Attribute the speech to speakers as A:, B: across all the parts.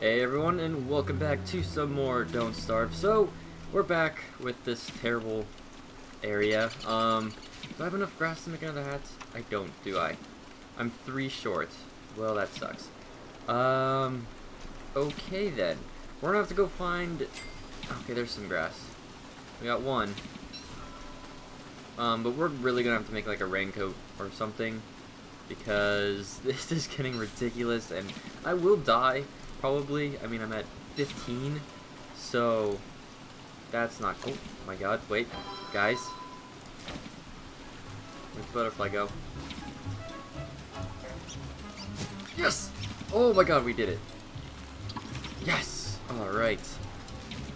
A: Hey everyone, and welcome back to some more Don't Starve. So, we're back with this terrible area. Um, do I have enough grass to make another hat? I don't, do I? I'm three short. Well, that sucks. Um, okay then. We're gonna have to go find... Okay, there's some grass. We got one. Um, but we're really gonna have to make like a raincoat or something because this is getting ridiculous and I will die probably. I mean I'm at 15 so that's not cool. Oh my god wait guys. Where's butterfly go? Yes! Oh my god we did it. Yes! Alright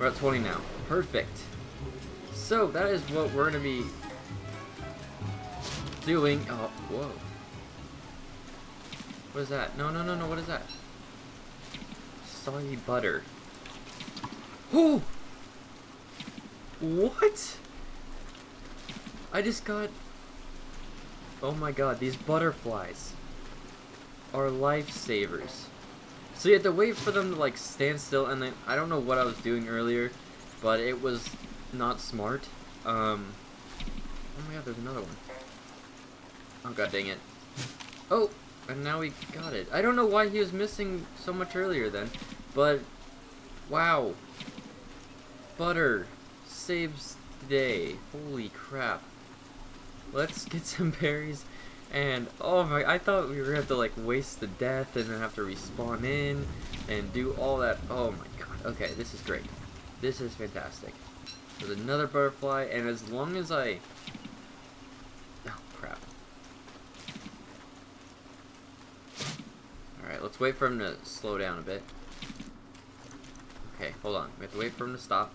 A: we're at 20 now. Perfect. So that is what we're gonna be doing. Oh whoa. What is that? No, no, no, no, what is that? Soggy butter. Oh! What? I just got... Oh my god, these butterflies are lifesavers. So you have to wait for them to like stand still and then I don't know what I was doing earlier, but it was not smart. Um, oh my god, there's another one. Oh god dang it. Oh! And now we got it. I don't know why he was missing so much earlier then, but wow. Butter saves the day. Holy crap. Let's get some berries and oh my I thought we were gonna have to like waste the death and then have to respawn in and do all that. Oh my god. Okay, this is great. This is fantastic. There's another butterfly and as long as I Oh, crap. Alright, let's wait for him to slow down a bit. Okay, hold on. We have to wait for him to stop.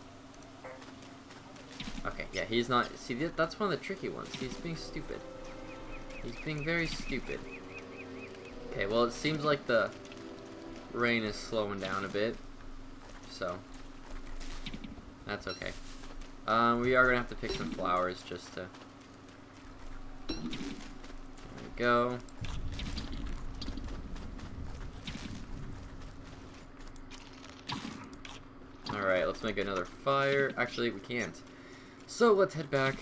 A: Okay, yeah, he's not... See, that's one of the tricky ones. He's being stupid. He's being very stupid. Okay, well, it seems like the rain is slowing down a bit. So, that's okay. Um, we are going to have to pick some flowers just to... There we go. Alright, let's make another fire. Actually, we can't. So, let's head back.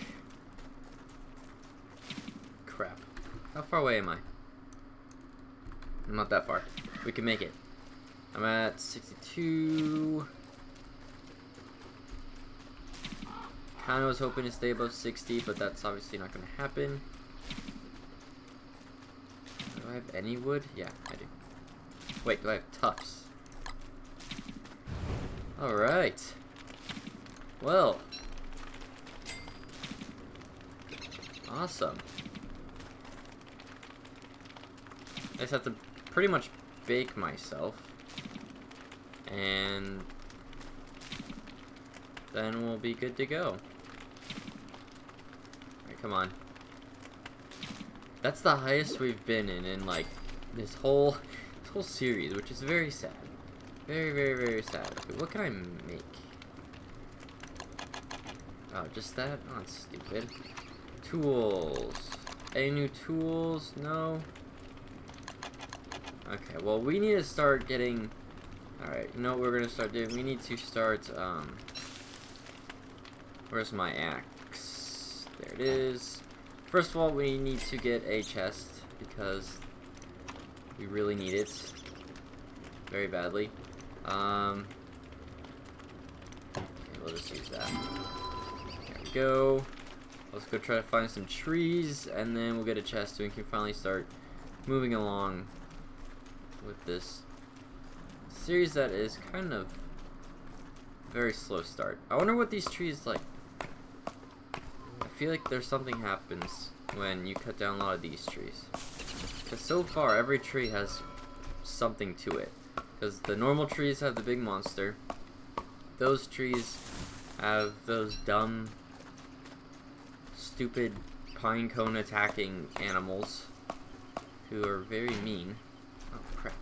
A: Crap. How far away am I? I'm not that far. We can make it. I'm at 62. Kind of was hoping to stay above 60, but that's obviously not going to happen. Do I have any wood? Yeah, I do. Wait, do I have tufts? Alright. Well. Awesome. I just have to pretty much bake myself. And then we'll be good to go. Alright, come on. That's the highest we've been in in like this whole this whole series, which is very sad. Very, very, very sad. What can I make? Oh, just that? Oh, that's stupid. Tools. Any new tools? No? Okay, well, we need to start getting... Alright, you know what we're going to start doing? We need to start, um... Where's my axe? There it is. First of all, we need to get a chest, because we really need it. Very badly. Um, we'll just use that. There we go. Let's go try to find some trees, and then we'll get a chest so we can finally start moving along with this series that is kind of very slow start. I wonder what these trees like. I feel like there's something happens when you cut down a lot of these trees. Because so far, every tree has something to it. Because the normal trees have the big monster. Those trees have those dumb, stupid pine cone attacking animals who are very mean. Oh crap.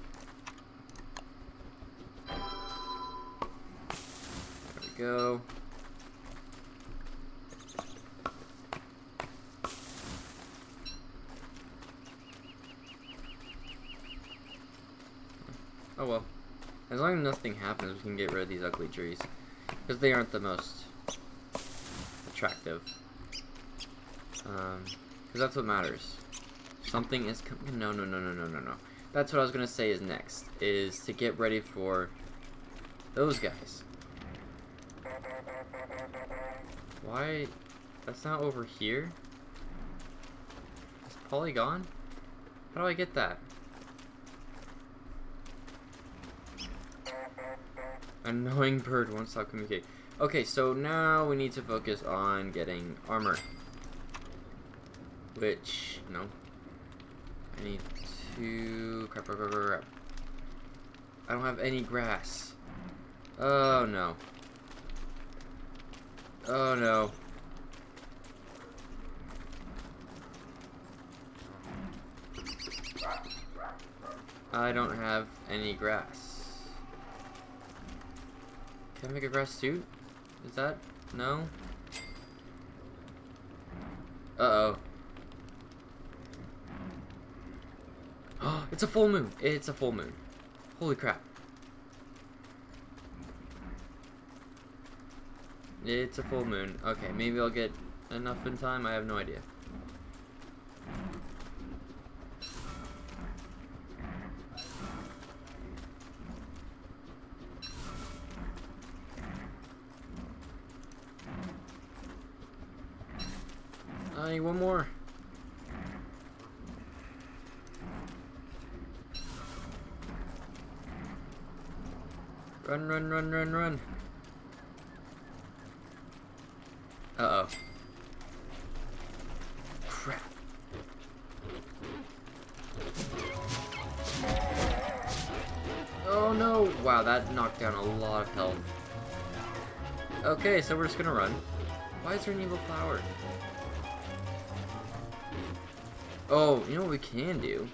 A: There we go. Oh well. As long as nothing happens, we can get rid of these ugly trees. Because they aren't the most attractive. Um, because that's what matters. Something is coming. No, no, no, no, no, no, no. That's what I was going to say is next. Is to get ready for those guys. Why? That's not over here? Is Polygon? How do I get that? Annoying bird won't stop communicating. Okay, so now we need to focus on getting armor. Which, no. I need to... Crap, crap, crap, crap. I don't have any grass. Oh, no. Oh, no. I don't have any grass. Can I make a grass suit? Is that? No? Uh-oh. Oh, it's a full moon. It's a full moon. Holy crap. It's a full moon. Okay, maybe I'll get enough in time. I have no idea. Wow, that knocked down a lot of health. Okay, so we're just gonna run. Why is there an evil flower? Oh, you know what we can do?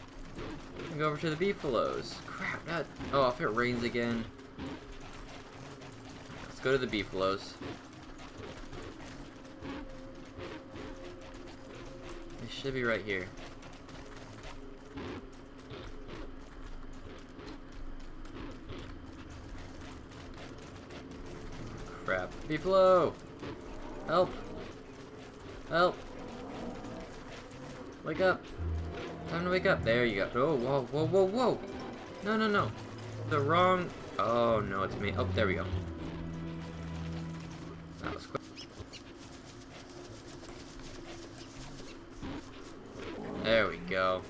A: We can go over to the beefaloes. Crap, that... Oh, if it rains again. Let's go to the beefaloes. They should be right here. Beefalo! Help! Help! Wake up! Time to wake up. There you go. Oh, whoa, whoa, whoa, whoa! No, no, no. The wrong... Oh, no, it's me. Oh, there we go. That was quick. There we go.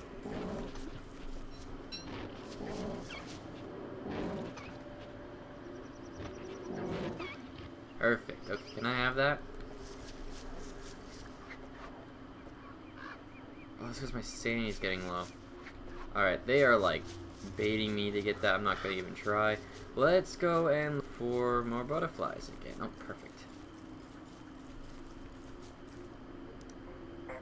A: Perfect. Okay, can I have that? Oh, it's because my sanity's getting low. Alright, they are like baiting me to get that. I'm not going to even try. Let's go and look for more butterflies again. Oh, perfect. There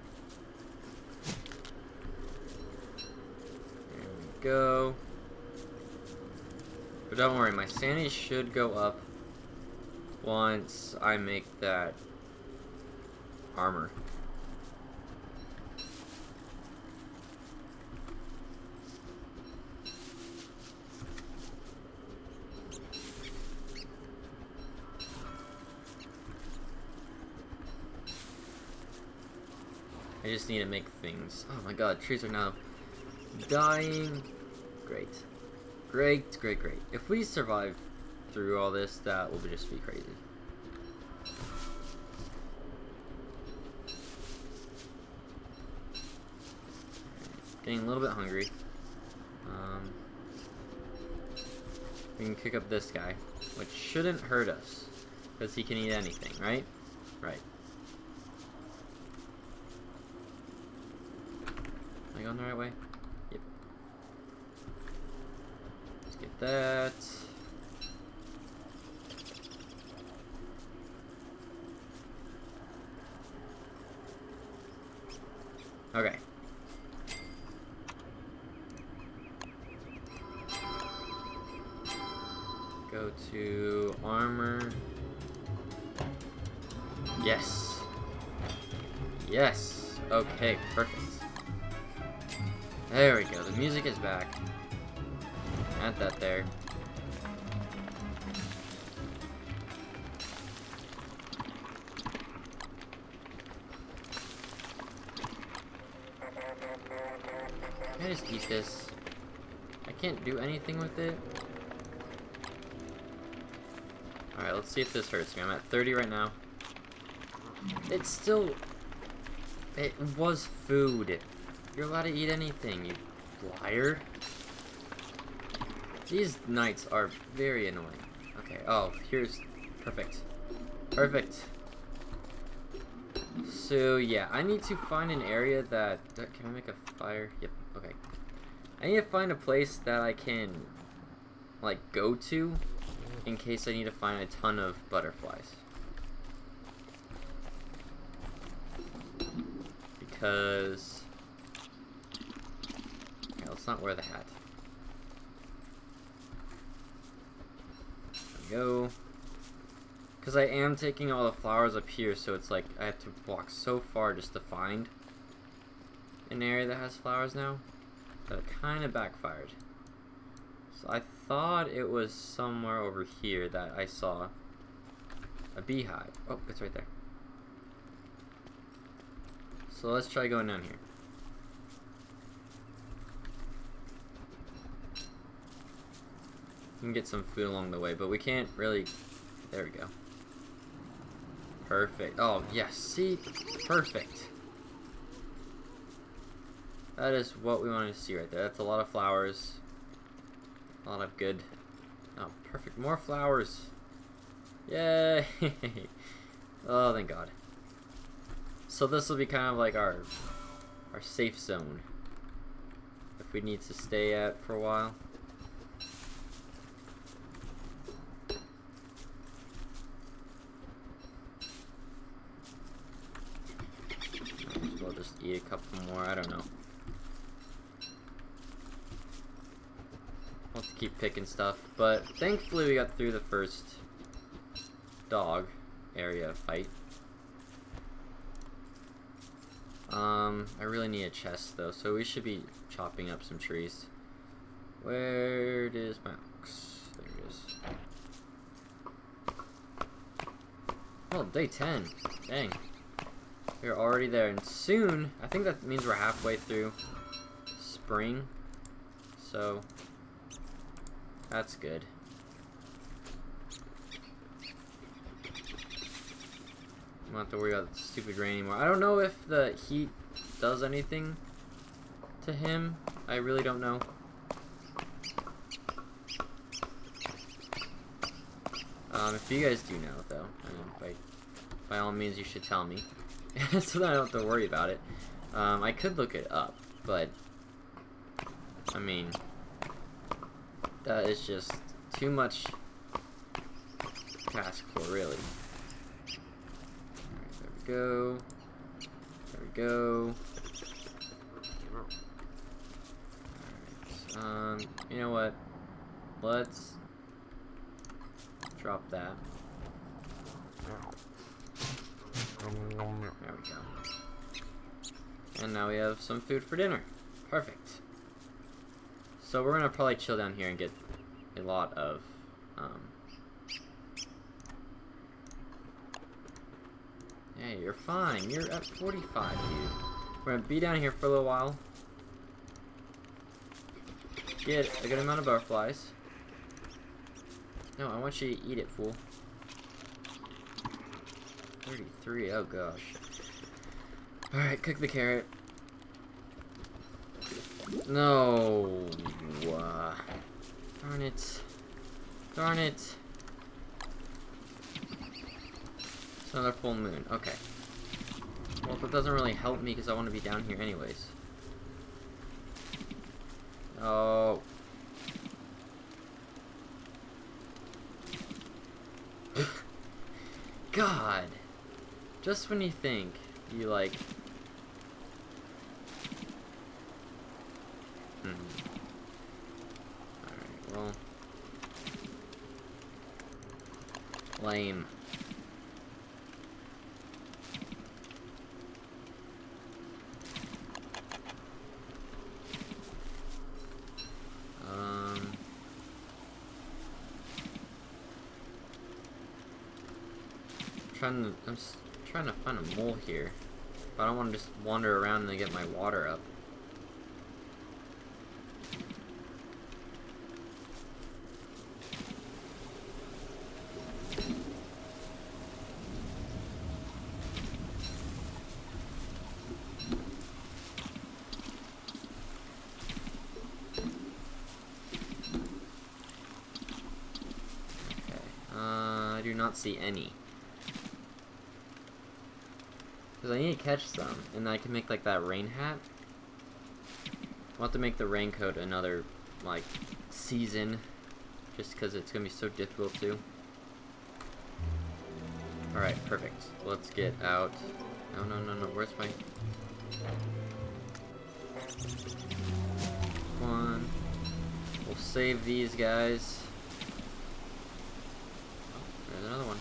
A: we go. But don't worry, my sanity should go up once I make that armor. I just need to make things. Oh my god, trees are now dying. Great. Great, great, great. If we survive through all this, that will just be crazy. Getting a little bit hungry. Um, we can kick up this guy, which shouldn't hurt us, because he can eat anything, right? Right. Am I going the right way? Yep. Let's get that. Okay. Go to armor. Yes. Yes. Okay, perfect. There we go, the music is back. Add that there. Can I just eat this? I can't do anything with it. Alright, let's see if this hurts me. I'm at 30 right now. It's still... It was food. You're allowed to eat anything, you liar. These knights are very annoying. Okay, oh, here's... Perfect. Perfect. So, yeah, I need to find an area that... Can I make a fire? Yep, okay. I need to find a place that I can, like, go to in case I need to find a ton of butterflies. Because... Not wear the hat. Go. Because I am taking all the flowers up here, so it's like I have to walk so far just to find an area that has flowers now. That kind of backfired. So I thought it was somewhere over here that I saw a beehive. Oh, it's right there. So let's try going down here. Can get some food along the way, but we can't really... There we go. Perfect. Oh, yes. See? Perfect. That is what we wanted to see right there. That's a lot of flowers. A lot of good. Oh, perfect. More flowers. Yay! oh, thank God. So this will be kind of like our our safe zone. If we need to stay at for a while. Might as well just eat a couple more, I don't know. We'll have to keep picking stuff, but thankfully we got through the first dog area fight. Um, I really need a chest though, so we should be chopping up some trees. Where is my ox? There it is. Oh, day 10. Dang. We're already there, and soon, I think that means we're halfway through spring. So, that's good. I don't have to worry about the stupid rain anymore. I don't know if the heat does anything to him. I really don't know. Um, if you guys do know, though, mean, by, by all means, you should tell me. so that I don't have to worry about it. Um, I could look it up, but, I mean, that is just too much task for, really. there we go. There we go. Um, you know what? Let's drop that. There we go. And now we have some food for dinner. Perfect. So we're gonna probably chill down here and get a lot of, um... Hey, you're fine. You're at 45, dude. We're gonna be down here for a little while. Get a good amount of butterflies. No, I want you to eat it, fool. 33, oh gosh. Alright, cook the carrot. No. Uh, darn it. Darn it. It's another full moon. Okay. Well, that doesn't really help me because I want to be down here anyways. Oh. God. Just when you think you like Hmm. Alright, well. Lame. Um. Trying to, I'm trying to find a mole here. But I don't want to just wander around and get my water up. Okay. Uh, I do not see any. Because I need to catch some, and I can make, like, that rain hat. I'll have to make the raincoat another, like, season. Just because it's going to be so difficult to. Alright, perfect. Let's get out. No, no, no, no. Where's my... One. We'll save these guys. Oh, there's another one.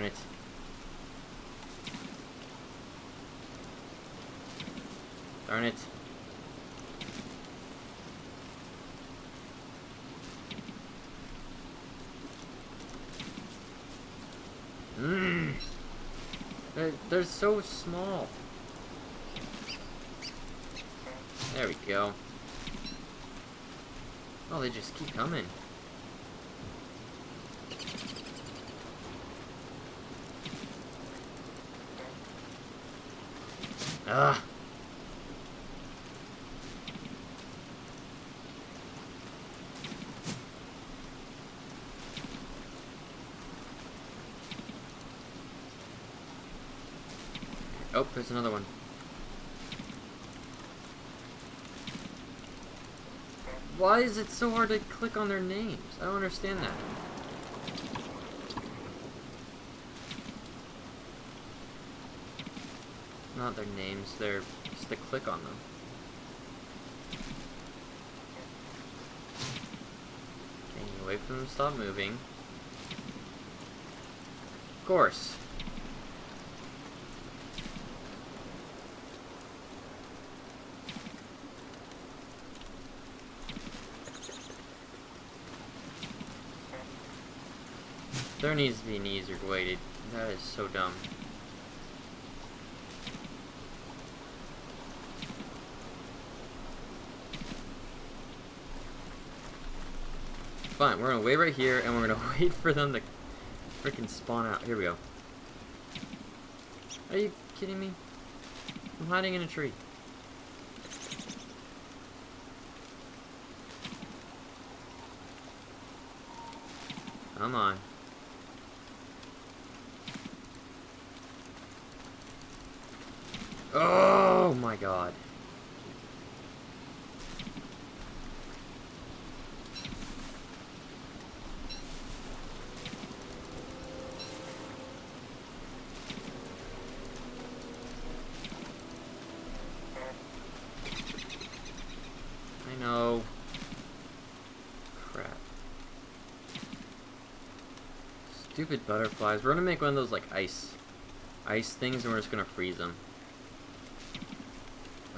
A: Darn it. Darn it. Mmm. They're, they're so small. There we go. Oh, they just keep coming. Ah. Oh, there's another one. Why is it so hard to click on their names? I don't understand that. Not their names, they're just to click on them. You wait for them to stop moving. Of course. There needs to be an easier way to... That is so dumb. Fine, we're gonna wait right here, and we're gonna wait for them to freaking spawn out. Here we go. Are you kidding me? I'm hiding in a tree. Come on. Oh my god. Know. Crap. Stupid butterflies. We're gonna make one of those like ice ice things and we're just gonna freeze them.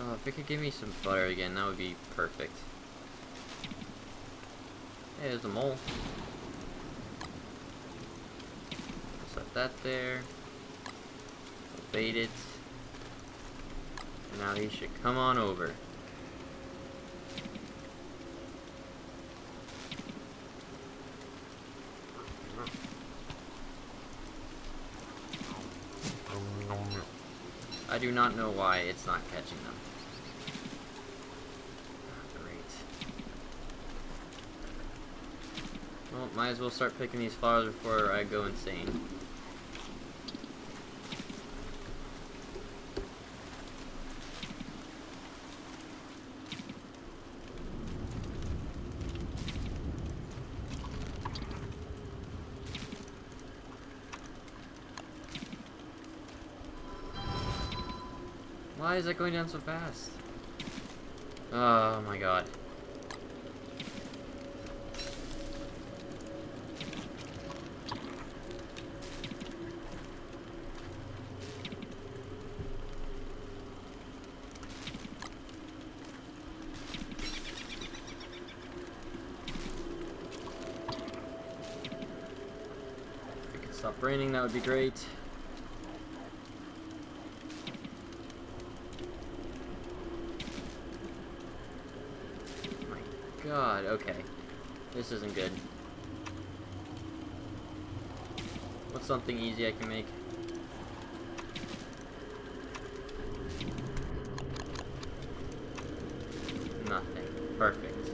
A: Oh, if it could give me some butter again, that would be perfect. Hey, there's a mole. Set that there. Bait it. Now he should come on over. I do not know why it's not catching them. Ah, well, might as well start picking these flowers before I go insane. Why is it going down so fast? Oh my god. Stop raining, that would be great. God, okay. This isn't good. What's something easy I can make? Nothing. Perfect.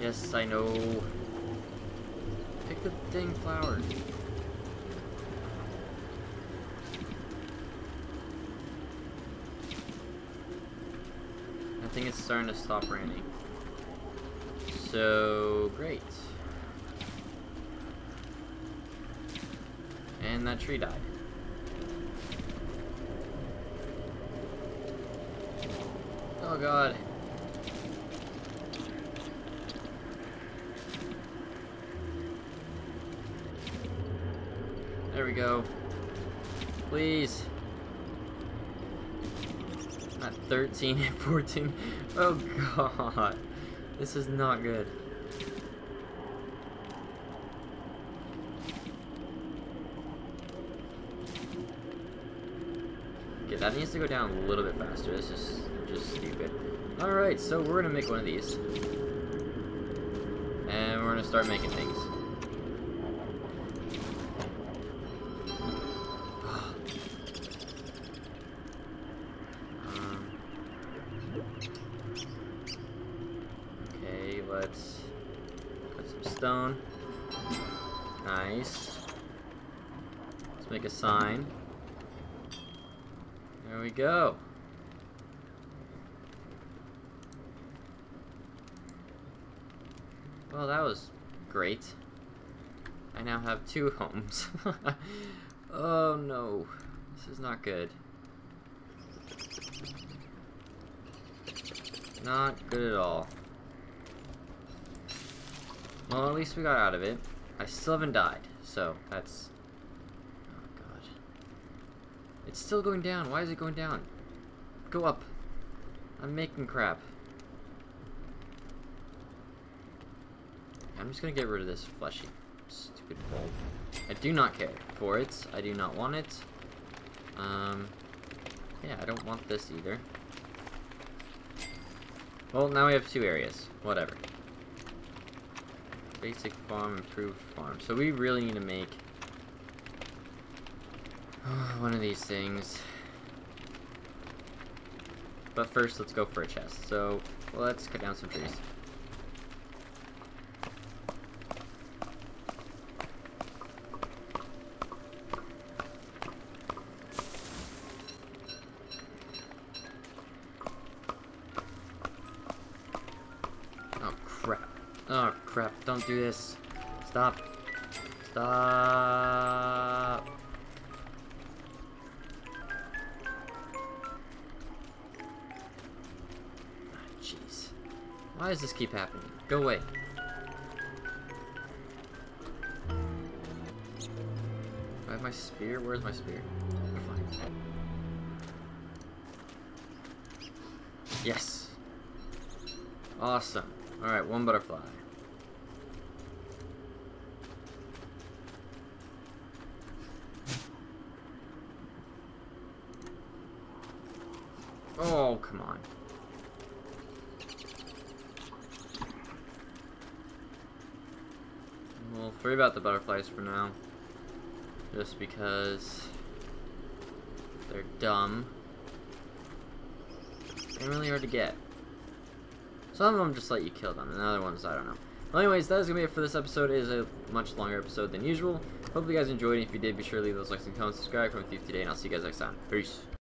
A: Yes, I know. Pick the dang flower. I think it's starting to stop raining. So, great. And that tree died. Oh god. There go. Please. Not 13 and 14. Oh god. This is not good. Okay, that needs to go down a little bit faster. This is just stupid. Alright, so we're gonna make one of these. And we're gonna start making things. Go. Well, that was great. I now have two homes. oh no. This is not good. Not good at all. Well, at least we got out of it. I still haven't died, so that's... Oh god. It's still going down. Why is it going down? Go up. I'm making crap. I'm just gonna get rid of this fleshy, stupid bulb. I do not care for it. I do not want it. Um, yeah, I don't want this either. Well, now we have two areas. Whatever. Basic farm, improved farm. So we really need to make one of these things. But first, let's go for a chest. So, let's cut down some trees. Oh crap. Oh crap, don't do this. Stop. Stop. Why does this keep happening? Go away. I have my spear? Where's my spear? Yes. Awesome. Alright, one butterfly. Oh, come on. We'll worry for now. Just because they're dumb. And really hard to get. Some of them just let you kill them, and the other ones, I don't know. Well, anyways, that is going to be it for this episode. It is a much longer episode than usual. Hope you guys enjoyed. If you did, be sure to leave those likes and comments, subscribe, come with you today, and I'll see you guys next time. Peace.